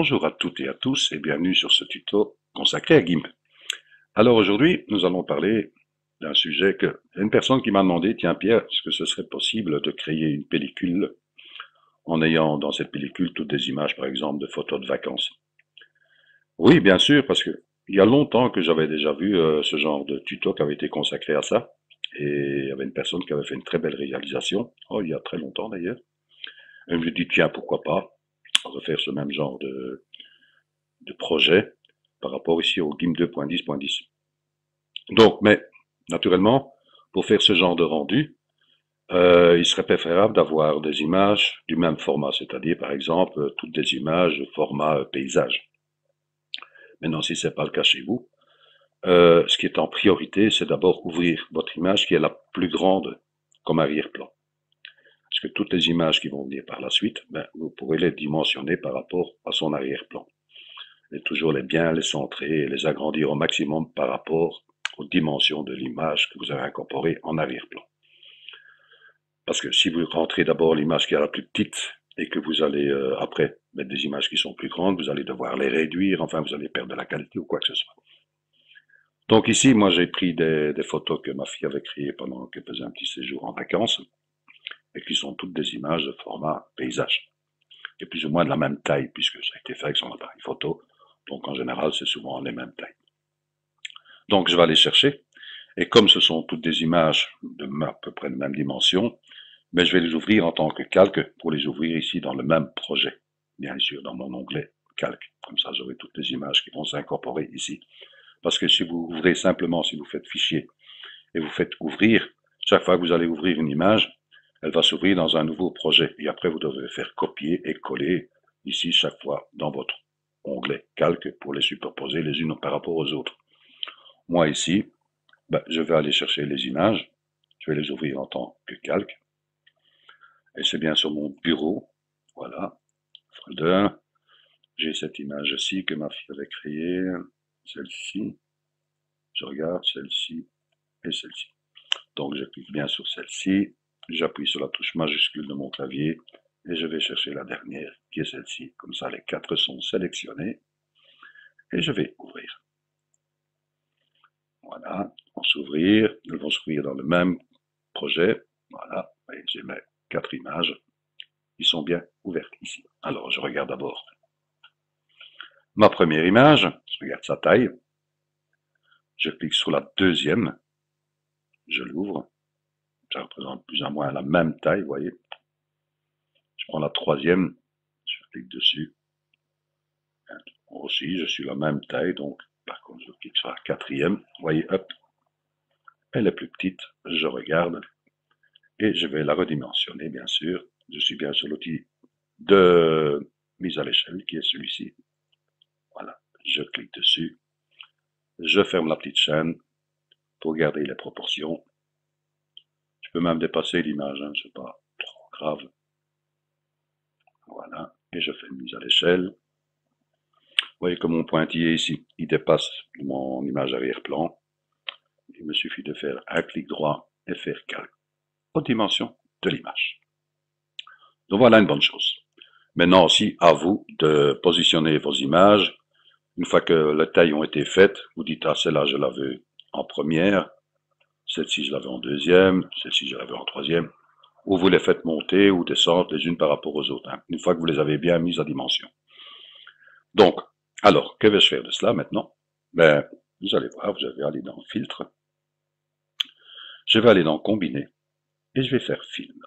Bonjour à toutes et à tous et bienvenue sur ce tuto consacré à GIMP. Alors aujourd'hui, nous allons parler d'un sujet que une personne qui m'a demandé, tiens Pierre, est-ce que ce serait possible de créer une pellicule en ayant dans cette pellicule toutes des images, par exemple, de photos de vacances? Oui, bien sûr, parce que il y a longtemps que j'avais déjà vu euh, ce genre de tuto qui avait été consacré à ça. Et il y avait une personne qui avait fait une très belle réalisation, oh, il y a très longtemps d'ailleurs. Et je me dis, tiens, pourquoi pas? Refaire ce même genre de, projet par rapport ici au GIMP 2.10.10. Donc, mais naturellement, pour faire ce genre de rendu, euh, il serait préférable d'avoir des images du même format, c'est-à-dire par exemple toutes des images format euh, paysage. Maintenant, si ce n'est pas le cas chez vous, euh, ce qui est en priorité, c'est d'abord ouvrir votre image qui est la plus grande comme arrière-plan. Parce que toutes les images qui vont venir par la suite, ben, vous pourrez les dimensionner par rapport à son arrière-plan. Et toujours les bien les centrer et les agrandir au maximum par rapport aux dimensions de l'image que vous avez incorporée en arrière-plan. Parce que si vous rentrez d'abord l'image qui est la plus petite et que vous allez euh, après mettre des images qui sont plus grandes, vous allez devoir les réduire, enfin vous allez perdre de la qualité ou quoi que ce soit. Donc ici, moi j'ai pris des, des, photos que ma fille avait créées pendant qu'elle faisait un petit séjour en vacances et qui sont toutes des images de format paysage, et plus ou moins de la même taille, puisque ça a été fait avec son appareil photo, donc en général c'est souvent les mêmes tailles. Donc je vais aller chercher, et comme ce sont toutes des images de à peu près de même dimension, mais ben, je vais les ouvrir en tant que calque pour les ouvrir ici dans le même projet, bien sûr dans mon onglet calque. Comme ça j'aurai toutes les images qui vont s'incorporer ici. Parce que si vous ouvrez simplement, si vous faites fichier, et vous faites ouvrir, chaque fois que vous allez ouvrir une image, elle va s'ouvrir dans un nouveau projet. Et après, vous devez faire copier et coller ici chaque fois dans votre onglet calque pour les superposer les unes par rapport aux autres. Moi ici, ben, je vais aller chercher les images. Je vais les ouvrir en tant que calque. Et c'est bien sur mon bureau. Voilà. Folder. J'ai cette image-ci que ma fille avait créée. Celle-ci. Je regarde celle-ci et celle-ci. Donc je clique bien sur celle-ci j'appuie sur la touche majuscule de mon clavier et je vais chercher la dernière qui est celle-ci. Comme ça, les quatre sont sélectionnés et je vais ouvrir. Voilà, vont s'ouvrir, elles vont s'ouvrir dans le même projet. Voilà, j'ai mes quatre images. Ils sont bien ouvertes ici. Alors, je regarde d'abord ma première image, je regarde sa taille. Je clique sur la deuxième, je l'ouvre ça représente plus ou moins la même taille, vous voyez. Je prends la troisième, je clique dessus. Aussi, je suis la même taille, donc par contre, je clique sur la quatrième. Vous voyez, hop, elle est plus petite, je regarde, et je vais la redimensionner, bien sûr. Je suis bien sur l'outil de mise à l'échelle, qui est celui-ci. Voilà, je clique dessus. Je ferme la petite chaîne pour garder les proportions. Je peux même dépasser l'image, hein, c'est pas trop grave. Voilà, et je fais une mise à l'échelle. Vous voyez que mon pointillé ici, il dépasse mon image arrière-plan. Il me suffit de faire un clic droit et faire calque aux dimensions de l'image. Donc voilà une bonne chose. Maintenant aussi, à vous de positionner vos images. Une fois que les tailles ont été faites, vous dites, ah, celle-là, je la veux en première, celle-ci, je l'avais en deuxième. Celle-ci, je l'avais en troisième. Ou vous les faites monter ou descendre les unes par rapport aux autres, hein, une fois que vous les avez bien mises à dimension. Donc, alors, que vais-je faire de cela maintenant? Ben, vous allez voir, vous allez aller dans Filtre. Je vais aller dans Combiner. Et je vais faire Film.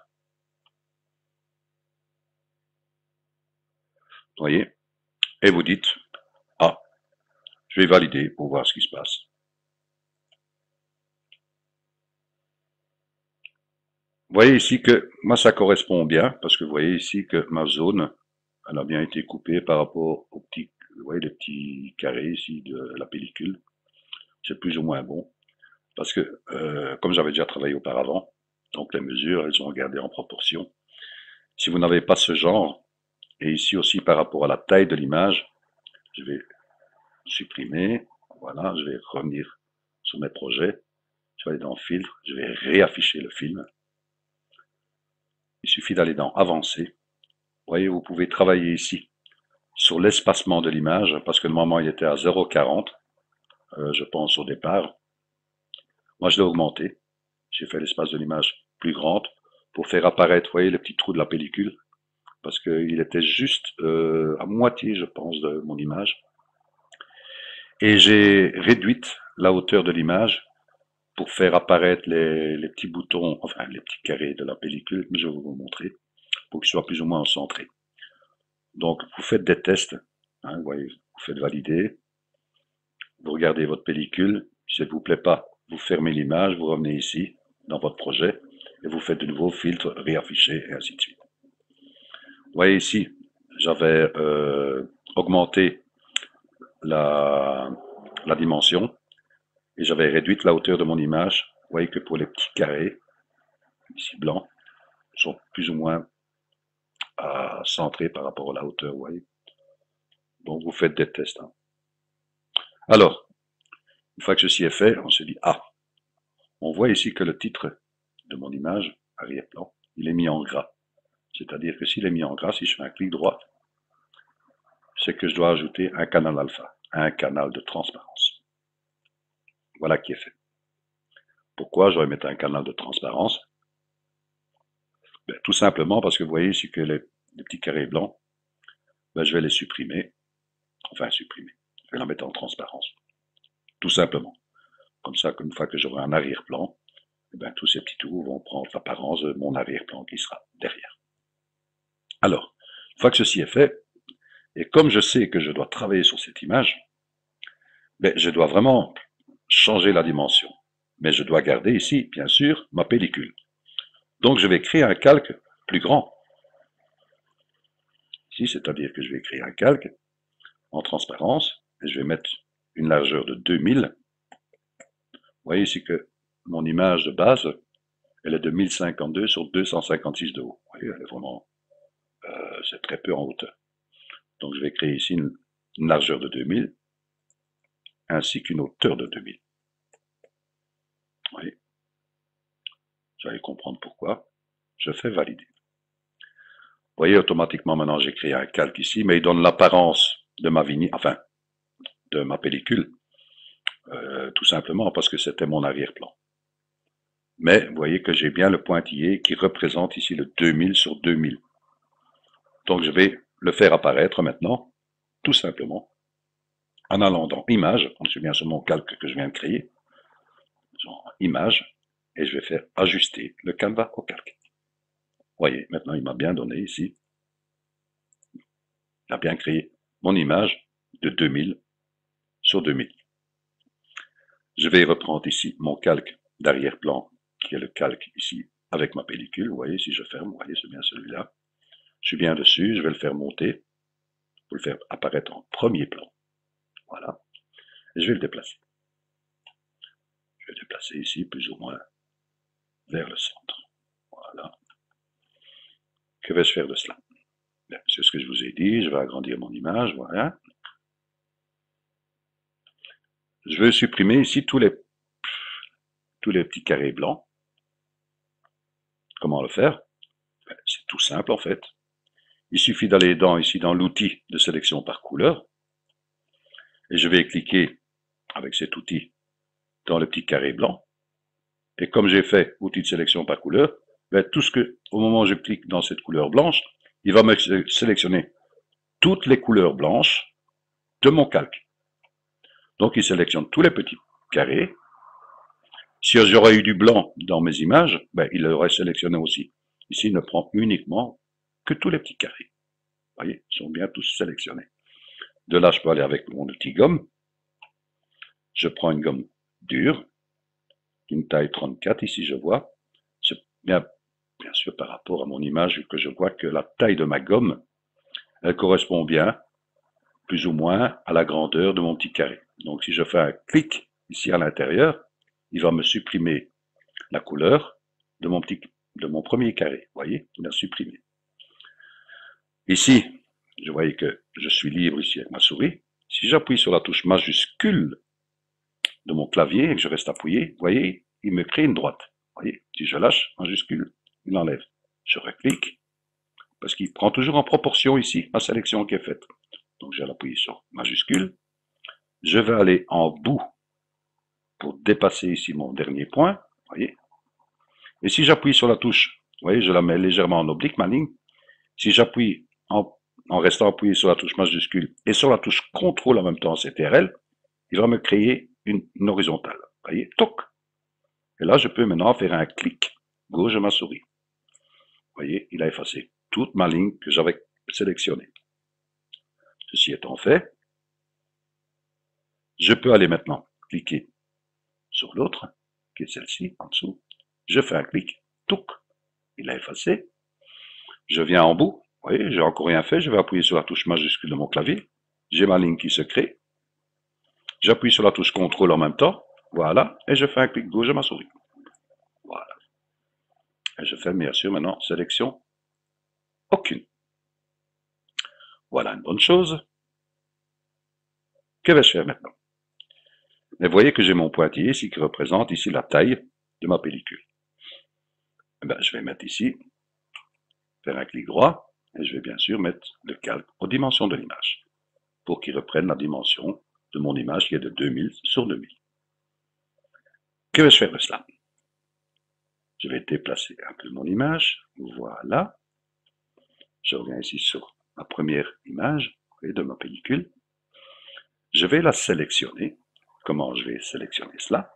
Vous voyez? Et vous dites, ah, je vais valider pour voir ce qui se passe. Vous voyez ici que moi ça correspond bien, parce que vous voyez ici que ma zone, elle a bien été coupée par rapport au petit, vous voyez les petits carrés ici de la pellicule. C'est plus ou moins bon, parce que euh, comme j'avais déjà travaillé auparavant, donc les mesures, elles sont regardées en proportion. Si vous n'avez pas ce genre, et ici aussi par rapport à la taille de l'image, je vais supprimer, voilà, je vais revenir sur mes projets, je vais aller dans Filtre, je vais réafficher le film, il suffit d'aller dans Avancer. Vous voyez, vous pouvez travailler ici sur l'espacement de l'image, parce que moment il était à 0,40, euh, je pense au départ. Moi, je l'ai augmenté. J'ai fait l'espace de l'image plus grande pour faire apparaître, vous voyez, le petit trou de la pellicule, parce qu'il était juste euh, à moitié, je pense, de mon image. Et j'ai réduit la hauteur de l'image pour faire apparaître les, les, petits boutons, enfin les petits carrés de la pellicule, je vais vous montrer, pour qu'ils soient plus ou moins centrés. Donc, vous faites des tests, hein, vous, voyez, vous faites valider, vous regardez votre pellicule, si ça ne vous plaît pas, vous fermez l'image, vous revenez ici, dans votre projet, et vous faites de nouveau filtre, réafficher, et ainsi de suite. Vous voyez ici, j'avais euh, augmenté la, la dimension, et j'avais réduit la hauteur de mon image. Vous voyez que pour les petits carrés, ici blancs, sont plus ou moins à centrer par rapport à la hauteur, vous voyez. Donc vous faites des tests. Hein. Alors, une fois que ceci est fait, on se dit, ah, on voit ici que le titre de mon image, arrière-plan, il est mis en gras. C'est-à-dire que s'il est mis en gras, si je fais un clic droit, c'est que je dois ajouter un canal alpha, un canal de transparence. Voilà qui est fait. Pourquoi je vais mettre un canal de transparence? Ben, Tout simplement parce que vous voyez ici que les, petits carrés blancs, ben, je vais les supprimer. Enfin, supprimer. Je vais les mettre en transparence. Tout simplement. Comme ça, une fois que j'aurai un arrière-plan, eh ben, tous ces petits trous vont prendre l'apparence de mon arrière-plan qui sera derrière. Alors, une fois que ceci est fait, et comme je sais que je dois travailler sur cette image, ben, je dois vraiment changer la dimension. Mais je dois garder ici, bien sûr, ma pellicule. Donc je vais créer un calque plus grand. Ici, c'est-à-dire que je vais créer un calque en transparence, et je vais mettre une largeur de 2000. Vous voyez ici que mon image de base, elle est de 1052 sur 256 de haut. Vous voyez, elle est vraiment, euh, c'est très peu en hauteur. Donc je vais créer ici une, largeur de 2000, ainsi qu'une hauteur de 2000. Vous voyez Vous allez comprendre pourquoi. Je fais valider. Vous voyez, automatiquement, maintenant, j'ai créé un calque ici, mais il donne l'apparence de ma vignette, enfin, de ma pellicule, euh, tout simplement parce que c'était mon arrière-plan. Mais vous voyez que j'ai bien le pointillé qui représente ici le 2000 sur 2000. Donc je vais le faire apparaître maintenant, tout simplement, en allant dans Image, se bien sur mon calque que je viens de créer, Image, et je vais faire ajuster le canevas au calque. Voyez, maintenant il m'a bien donné ici, il a bien créé mon image de 2000 sur 2000. Je vais reprendre ici mon calque d'arrière-plan, qui est le calque ici avec ma pellicule. Vous voyez, si je ferme, vous voyez, c'est bien celui-là. Je suis bien dessus, je vais le faire monter pour le faire apparaître en premier plan. Voilà. Et je vais le déplacer. Je vais le déplacer ici, plus ou moins, vers le centre. Voilà. Que vais-je faire de cela? C'est ce que je vous ai dit, je vais agrandir mon image, voilà. Je vais supprimer ici tous les, tous les petits carrés blancs. Comment le faire? Ben, C'est tout simple en fait. Il suffit d'aller dans, ici dans l'outil de sélection par couleur. Et je vais cliquer avec cet outil dans le petit carré blanc. Et comme j'ai fait outil de sélection par couleur, ben, tout ce que, au moment où je clique dans cette couleur blanche, il va me sélectionner toutes les couleurs blanches de mon calque. Donc il sélectionne tous les petits carrés. Si j'aurais eu du blanc dans mes images, ben, il l'aurait sélectionné aussi. Ici, il ne prend uniquement que tous les petits carrés. Vous voyez, ils sont bien tous sélectionnés. De là, je peux aller avec mon outil gomme. Je prends une gomme dure, d'une taille 34, ici je vois. C'est bien, bien sûr par rapport à mon image que je vois que la taille de ma gomme, elle correspond bien, plus ou moins, à la grandeur de mon petit carré. Donc si je fais un clic ici à l'intérieur, il va me supprimer la couleur de mon, petit, de mon premier carré. Voyez, il a supprimé. Ici, je voyais que je suis libre ici avec ma souris. Si j'appuie sur la touche majuscule de mon clavier et que je reste appuyé, vous voyez, il me crée une droite. Voyez, si je lâche majuscule, il enlève. Je reclique, parce qu'il prend toujours en proportion ici la sélection qui est faite. Donc, je vais l'appuyer sur majuscule. Je vais aller en bout pour dépasser ici mon dernier point. voyez. Et si j'appuie sur la touche, voyez, je la mets légèrement en oblique, ma ligne. Si j'appuie en, en, restant appuyé sur la touche majuscule et sur la touche contrôle en même temps, CTRL, il va me créer une, horizontale. Voyez, toc. Et là, je peux maintenant faire un clic gauche de ma souris. Voyez, il a effacé toute ma ligne que j'avais sélectionnée. Ceci étant fait, je peux aller maintenant cliquer sur l'autre, qui est celle-ci, en dessous. Je fais un clic, touc, il a effacé. Je viens en bout, vous voyez, j'ai encore rien fait, je vais appuyer sur la touche majuscule de mon clavier. J'ai ma ligne qui se crée. J'appuie sur la touche contrôle en même temps, voilà, et je fais un clic gauche de ma souris. Voilà. Et je fais bien sûr maintenant sélection aucune. Voilà une bonne chose. Que vais-je faire maintenant? Mais voyez que j'ai mon pointillé ici qui représente ici la taille de ma pellicule. Eh ben, je vais mettre ici, faire un clic droit, et je vais bien sûr mettre le calque aux dimensions de l'image, pour qu'il reprenne la dimension de mon image qui est de 2000 sur 2000. Que vais-je faire de cela? Je vais déplacer un peu mon image, voilà. Je reviens ici sur ma première image de ma pellicule. Je vais la sélectionner. Comment je vais sélectionner cela?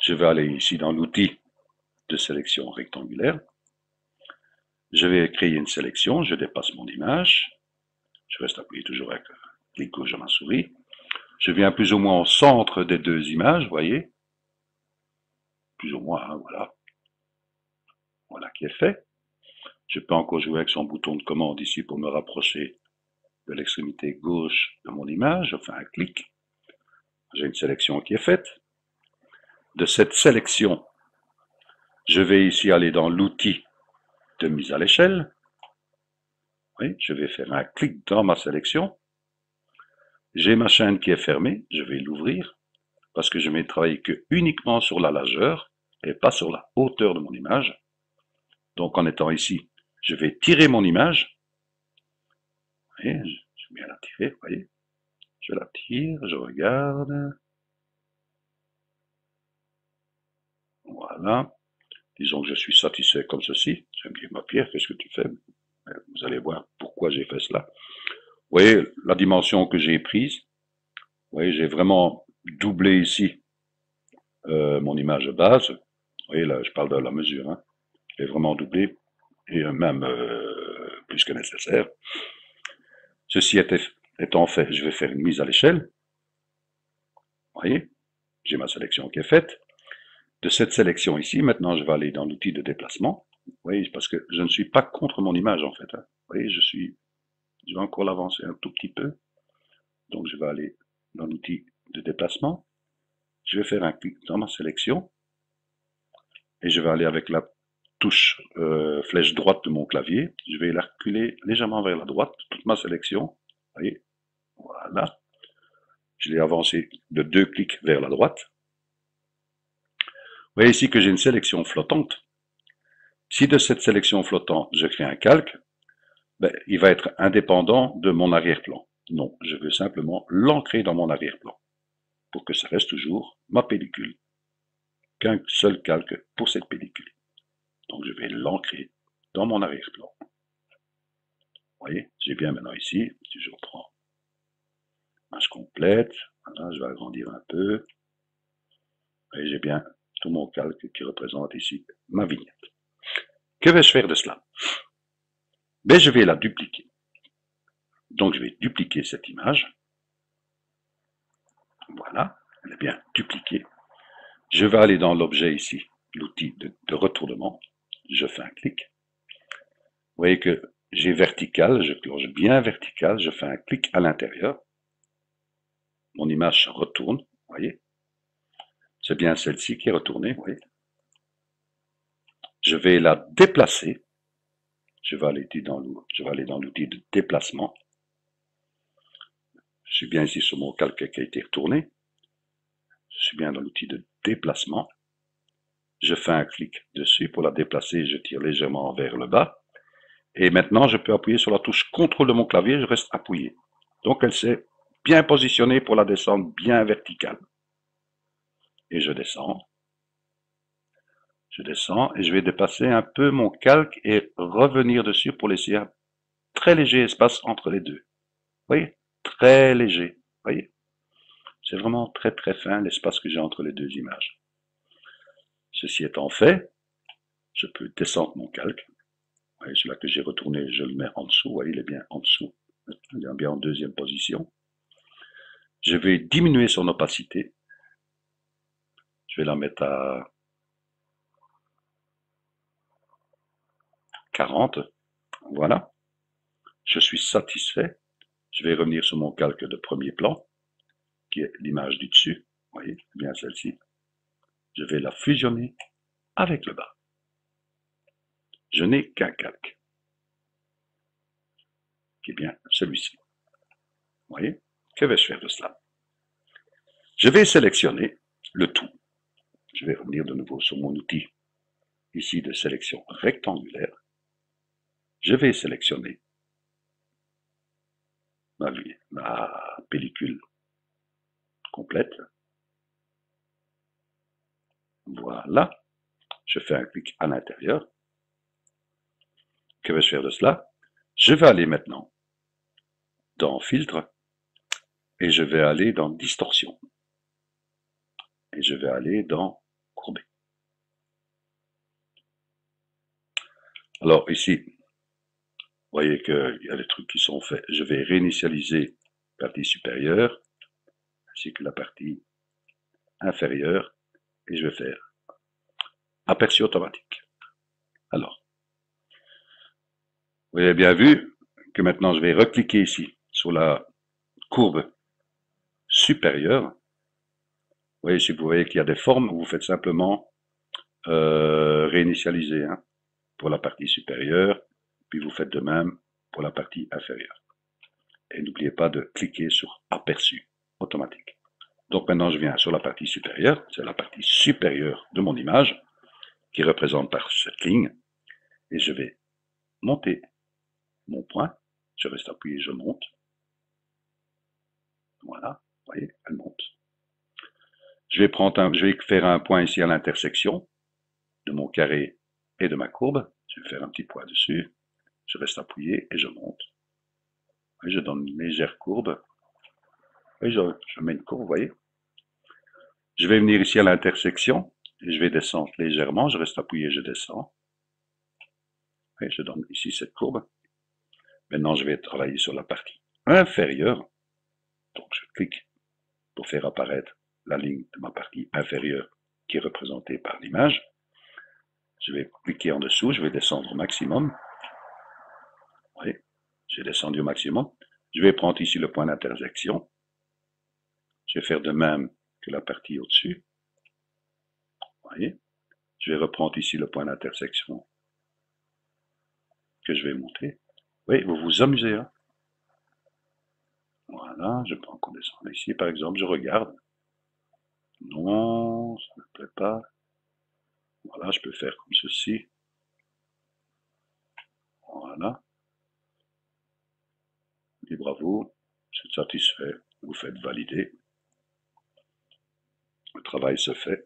Je vais aller ici dans l'outil de sélection rectangulaire. Je vais créer une sélection, je dépasse mon image. Je reste appuyé toujours avec clic gauche de ma souris. Je viens plus ou moins au centre des deux images, voyez. Plus ou moins, hein, voilà. Voilà qui est fait. Je peux encore jouer avec son bouton de commande ici pour me rapprocher de l'extrémité gauche de mon image. Je fais un clic. J'ai une sélection qui est faite. De cette sélection, je vais ici aller dans l'outil de mise à l'échelle. Oui, je vais faire un clic dans ma sélection. J'ai ma chaîne qui est fermée, je vais l'ouvrir parce que je ne vais travailler que uniquement sur la largeur et pas sur la hauteur de mon image. Donc en étant ici je vais tirer mon image. Voyez, je vais bien la tirer, voyez. Je la tire, je regarde. Voilà. Disons que je suis satisfait comme ceci. Je me dis, ma pierre, qu'est-ce que tu fais? Vous allez voir pourquoi j'ai fait cela. Vous voyez la dimension que j'ai prise. Vous voyez, j'ai vraiment doublé ici euh, mon image de base. Vous voyez, là, je parle de la mesure. Hein. Vraiment doublé et même euh, plus que nécessaire. Ceci étant fait, je vais faire une mise à l'échelle. Vous voyez, j'ai ma sélection qui est faite. De cette sélection ici, maintenant je vais aller dans l'outil de déplacement. Vous voyez, parce que je ne suis pas contre mon image en fait. Hein. Vous voyez, je suis, je vais encore l'avancer un tout petit peu. Donc je vais aller dans l'outil de déplacement. Je vais faire un clic dans ma sélection. Et je vais aller avec la touche euh, flèche droite de mon clavier. Je vais la reculer légèrement vers la droite, toute ma sélection. Voyez, voilà. Je l'ai avancé de deux clics vers la droite. Vous voyez ici que j'ai une sélection flottante. Si de cette sélection flottante, je crée un calque, ben, il va être indépendant de mon arrière-plan. Non, je veux simplement l'ancrer dans mon arrière-plan pour que ça reste toujours ma pellicule. Qu'un seul calque pour cette pellicule. Donc je vais l'ancrer dans mon arrière-plan. Vous voyez, j'ai bien maintenant ici, si je reprends image complète, voilà, je vais agrandir un peu, et j'ai bien tout mon calque qui représente ici ma vignette. Que vais-je faire de cela? Ben, Je vais la dupliquer. Donc je vais dupliquer cette image. Voilà, elle est bien dupliquée. Je vais aller dans l'objet ici, l'outil de retournement je fais un clic. Vous voyez que j'ai vertical, je cloche bien vertical, je fais un clic à l'intérieur. Mon image retourne, vous voyez. C'est bien celle-ci qui est retournée, vous voyez. Je vais la déplacer. Je vais aller dans l'outil de déplacement. Je suis bien ici sur mon calque qui a été retourné. Je suis bien dans l'outil de déplacement je fais un clic dessus pour la déplacer, je tire légèrement vers le bas. Et maintenant, je peux appuyer sur la touche contrôle de mon clavier, je reste appuyé. Donc elle s'est bien positionnée pour la descente bien verticale. Et je descends. Je descends et je vais dépasser un peu mon calque et revenir dessus pour laisser un très léger espace entre les deux. Vous voyez? Très léger. Voyez? C'est vraiment très très fin l'espace que j'ai entre les deux images. Ceci étant fait, je peux descendre mon calque. Vous voyez, celui-là que j'ai retourné, je le mets en dessous. Vous voyez, il est bien en dessous. Il est bien en deuxième position. Je vais diminuer son opacité. Je vais la mettre à 40. Voilà. Je suis satisfait. Je vais revenir sur mon calque de premier plan, qui est l'image du dessus. Vous voyez, bien celle-ci. Je vais la fusionner avec le bas. Je n'ai qu'un calque, qui est bien celui-ci. Vous voyez Que vais-je faire de cela? Je vais sélectionner le tout. Je vais revenir de nouveau sur mon outil ici de sélection rectangulaire. Je vais sélectionner ma, pellicule complète. Voilà. Je fais un clic à l'intérieur. Que vais-je faire de cela? Je vais aller maintenant dans Filtre et je vais aller dans Distorsion. Et je vais aller dans Courbé. Alors ici, vous voyez qu'il y a des trucs qui sont faits. Je vais réinitialiser la partie supérieure ainsi que la partie inférieure et je vais faire aperçu automatique. Alors, vous avez bien vu que maintenant je vais recliquer ici sur la courbe supérieure. Vous voyez, si vous voyez qu'il y a des formes, vous faites simplement euh, réinitialiser hein, pour la partie supérieure, puis vous faites de même pour la partie inférieure. Et n'oubliez pas de cliquer sur aperçu automatique. Donc maintenant je viens sur la partie supérieure, c'est la partie supérieure de mon image, qui représente par cette ligne, et je vais monter mon point, je reste appuyé, je monte. Voilà, vous voyez, elle monte. Je vais, prendre je vais faire un point ici à l'intersection de mon carré et de ma courbe. Je vais faire un petit point dessus. Je reste appuyé et je monte. Je donne une légère courbe. Je, mets une courbe, vous voyez. Je vais venir ici à l'intersection et je vais descendre légèrement. Je reste appuyé, je descends. Je donne ici cette courbe. Maintenant, je vais travailler sur la partie inférieure. Donc, je clique pour faire apparaître la ligne de ma partie inférieure qui est représentée par l'image. Je vais cliquer en dessous, je vais descendre au maximum. J'ai descendu au maximum. Je vais prendre ici le point d'intersection. Je vais faire de même que la partie au-dessus. voyez? Je vais reprendre ici le point d'intersection que je vais monter. Oui, vous vous amusez. Hein? Voilà, je peux encore descendre ici, par exemple, je regarde. Non, ça ne me plaît pas. Voilà, je peux faire comme ceci. Voilà. Vous. Vous êtes satisfait. Vous faites valider. Le travail se fait.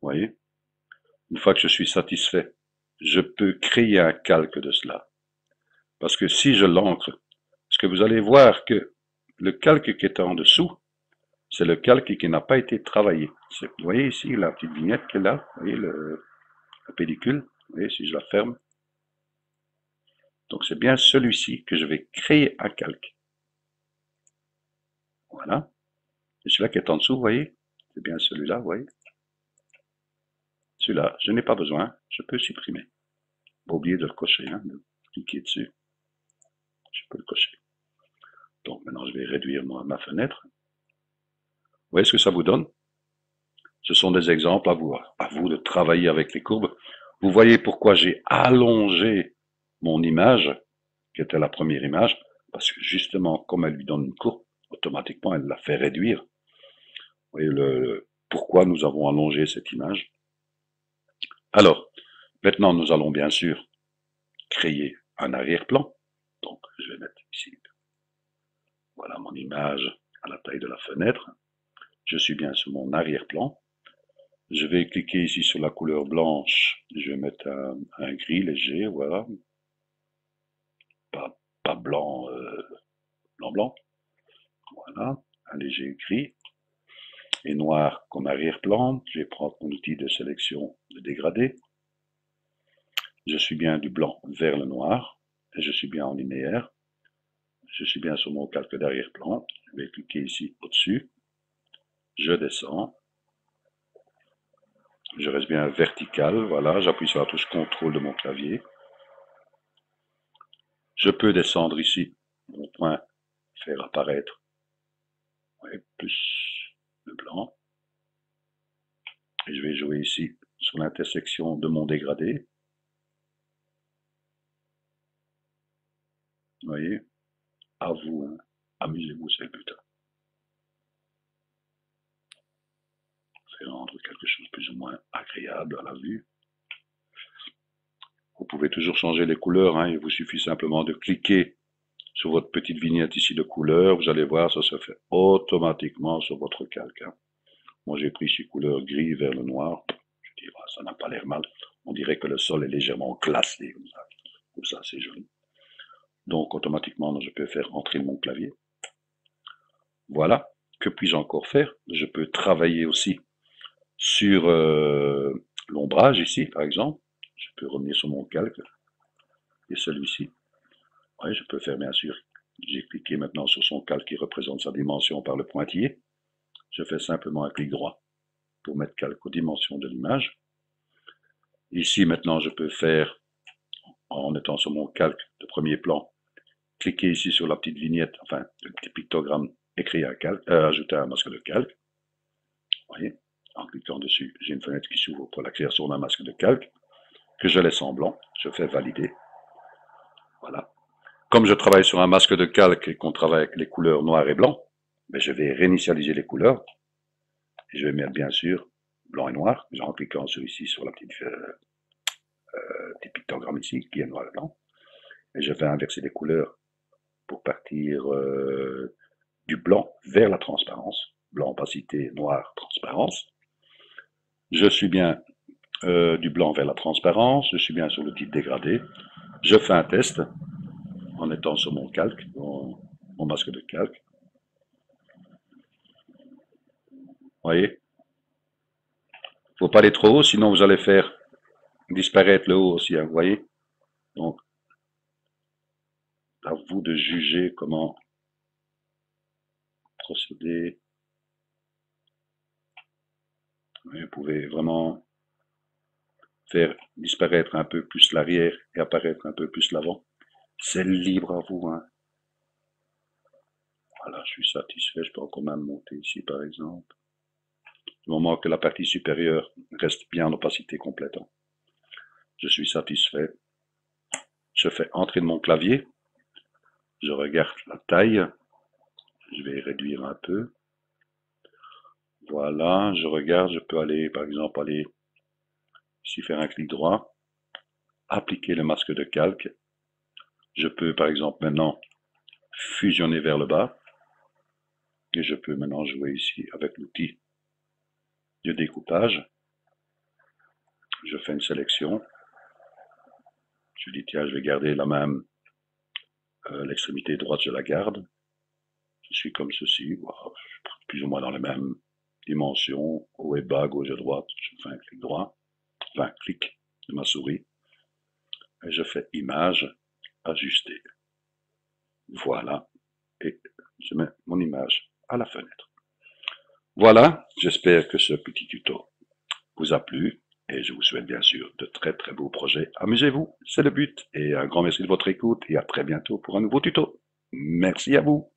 voyez Une fois que je suis satisfait, je peux créer un calque de cela. Parce que si je l'encre, ce que vous allez voir que le calque qui est en dessous, c'est le calque qui n'a pas été travaillé. Vous voyez ici la petite vignette qui est là, vous voyez le, la pellicule, vous voyez si je la ferme. Donc c'est bien celui-ci que je vais créer un calque. Voilà. Et celui-là qui est en dessous, vous voyez, c'est bien celui-là, vous voyez. Celui-là, je n'ai pas besoin, je peux supprimer. Pas oublier de le cocher, hein, de dessus. Je peux le cocher. Donc maintenant, je vais réduire ma, fenêtre. Vous voyez ce que ça vous donne? Ce sont des exemples à vous, à vous de travailler avec les courbes. Vous voyez pourquoi j'ai allongé mon image, qui était la première image, parce que justement, comme elle lui donne une courbe, automatiquement, elle la fait réduire. Vous voyez le, pourquoi nous avons allongé cette image? Alors, maintenant, nous allons bien sûr créer un arrière-plan. Donc, je vais mettre ici, voilà mon image à la taille de la fenêtre. Je suis bien sur mon arrière-plan. Je vais cliquer ici sur la couleur blanche. Je vais mettre un, gris léger, voilà. Pas, blanc, euh, blanc, blanc. Voilà, un léger gris. Et noir comme arrière-plan. Je vais prendre mon outil de sélection de dégradé. Je suis bien du blanc vers le noir. Et je suis bien en linéaire. Je suis bien sur mon calque d'arrière-plan. Je vais cliquer ici au-dessus. Je descends. Je reste bien vertical, voilà, j'appuie sur la touche contrôle de mon clavier. Je peux descendre ici, mon point, faire apparaître plus le blanc. Et je vais jouer ici sur l'intersection de mon dégradé. Vous voyez? À vous, hein. amusez-vous, c'est le but. rendre quelque chose de plus ou moins agréable à la vue. Vous pouvez toujours changer les couleurs, hein. il vous suffit simplement de cliquer sur votre petite vignette ici de couleur, vous allez voir, ça se fait automatiquement sur votre calque. Hein. Moi j'ai pris ici couleur gris vers le noir, je dis, ça n'a pas l'air mal, on dirait que le sol est légèrement glacé comme comme ça c'est joli. Donc automatiquement, je peux faire entrer mon clavier. Voilà, que puis-je encore faire? Je peux travailler aussi sur euh, l'ombrage ici, par exemple, je peux revenir sur mon calque, et celui-ci. Oui, je peux faire bien sûr. J'ai cliqué maintenant sur son calque qui représente sa dimension par le pointillé. Je fais simplement un clic droit pour mettre calque aux dimensions de l'image. Ici, maintenant, je peux faire, en étant sur mon calque de premier plan, cliquer ici sur la petite vignette, enfin, le petit pictogramme, écrire un calque, euh, ajouter un masque de calque. Vous voyez en cliquant dessus, j'ai une fenêtre qui s'ouvre pour la création d'un masque de calque, que je laisse en blanc, je fais valider. Voilà. Comme je travaille sur un masque de calque et qu'on travaille avec les couleurs noir et blanc, ben je vais réinitialiser les couleurs. Je vais mettre bien sûr blanc et noir, en cliquant sur ici sur la petite euh, euh, petit pictogramme ici, qui est noir et blanc. Et je vais inverser les couleurs pour partir euh, du blanc vers la transparence. Blanc opacité, noir transparence. Je suis bien euh, du blanc vers la transparence, je suis bien sur le type dégradé. Je fais un test en étant sur mon calque, mon, masque de calque. Vous voyez? Faut pas aller trop haut, sinon vous allez faire disparaître le haut aussi, hein, vous voyez? Donc, à vous de juger comment procéder. Vous pouvez vraiment faire disparaître un peu plus l'arrière et apparaître un peu plus l'avant. C'est libre à vous. Hein. Voilà, je suis satisfait. Je peux encore même monter ici, par exemple. Du moment que la partie supérieure reste bien en opacité complète. Hein. Je suis satisfait. Je fais entrer mon clavier. Je regarde la taille. Je vais réduire un peu. Voilà, je regarde, je peux aller, par exemple, aller ici faire un clic droit, appliquer le masque de calque. Je peux, par exemple, maintenant fusionner vers le bas. Et je peux maintenant jouer ici avec l'outil de découpage. Je fais une sélection. Je dis, tiens, je vais garder la même, euh, l'extrémité droite, je la garde. Je suis comme ceci, plus ou moins dans les mêmes dimension, haut et bas, gauche et droite, je fais un clic droit, enfin clic de ma souris, et je fais image, ajuster. Voilà, et je mets mon image à la fenêtre. Voilà, j'espère que ce petit tuto vous a plu, et je vous souhaite bien sûr de très très beaux projets. Amusez-vous, c'est le but, et un grand merci de votre écoute, et à très bientôt pour un nouveau tuto. Merci à vous.